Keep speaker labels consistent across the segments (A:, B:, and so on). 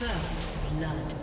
A: First blood.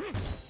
A: Hmph!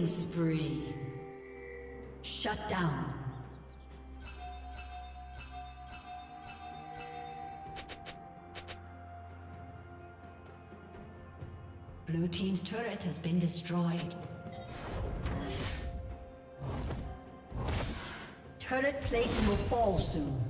B: Killing spree. Shut down. Blue Team's turret has been destroyed. Turret plate will fall soon.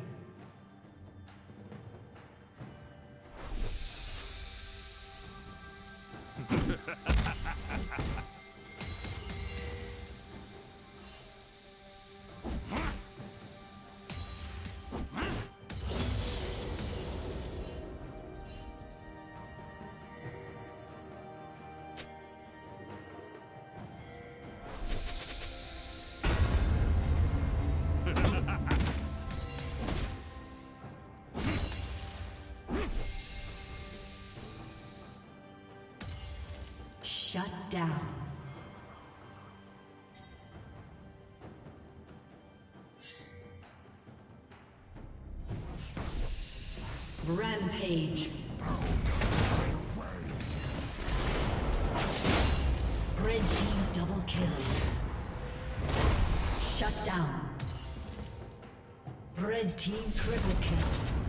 B: Shut down. Rampage. Red team double kill. Shut down. Red team triple kill.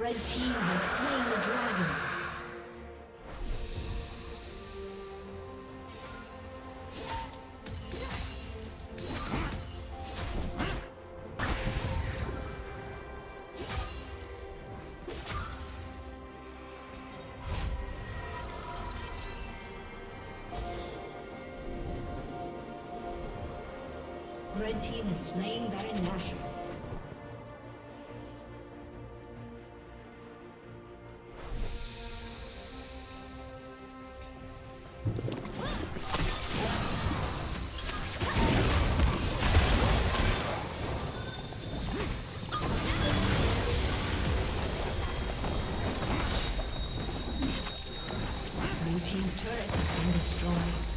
B: Red team has slain the dragon. Red team has slain Baron Nashor. Destroyed.